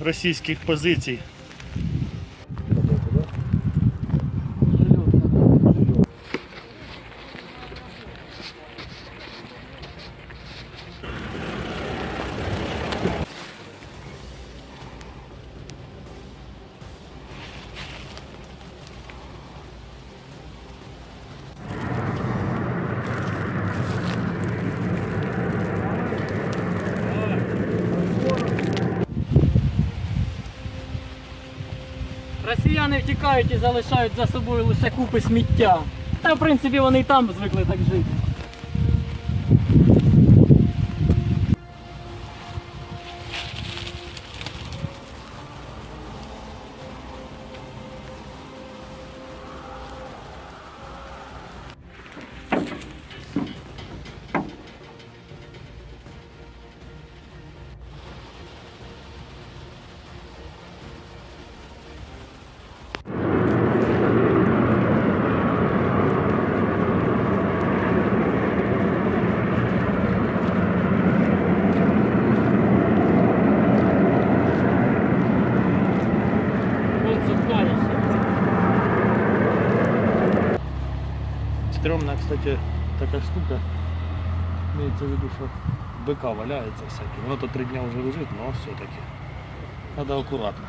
російських позицій. Росіяни втікають і залишають за собою лише купи сміття. Та в принципі вони і там звикли так жити. Стрьомна, кстати, така штука. Имеется в виду, що бика валяється всяке. Воно то три дня вже лежить, але все-таки. Треба акуратно.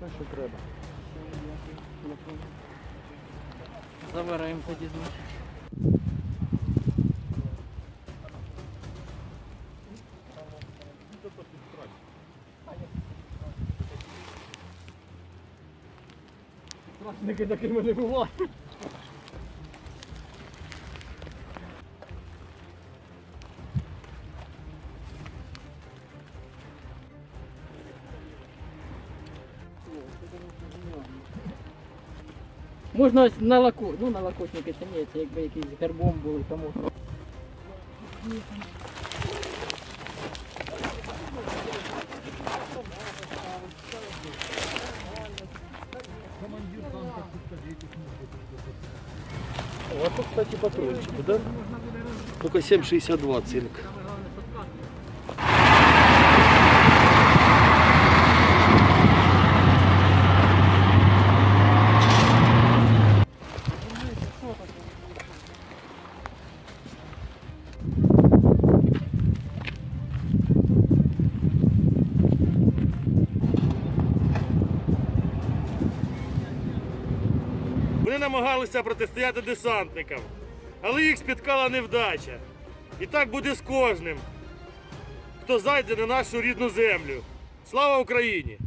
Те, що треба. Забираємо тоді Страшники такими не буває. Можна ось на лако, ну на лакосники це ні, це якби якийсь гербом були, тому. А тут, кстати, патрончики, да? Только 7,62 цинк. Вони намагалися протистояти десантникам, але їх спіткала невдача. І так буде з кожним, хто зайде на нашу рідну землю. Слава Україні!